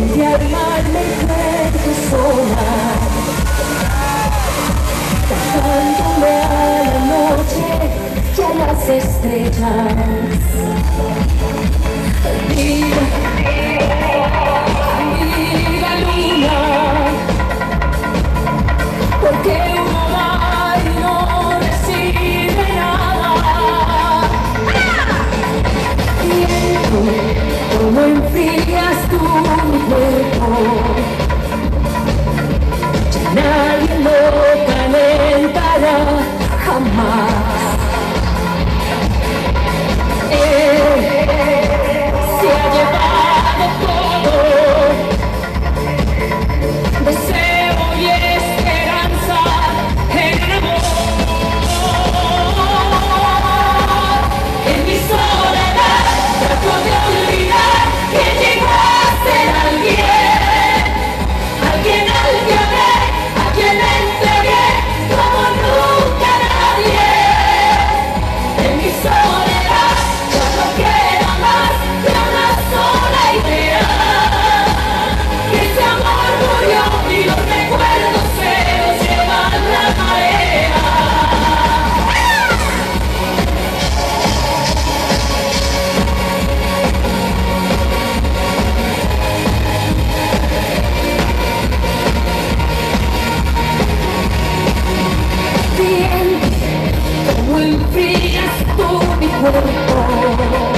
En ti armaré tu sol, cantarme a la noche que las estrellas. Come on. When free as to be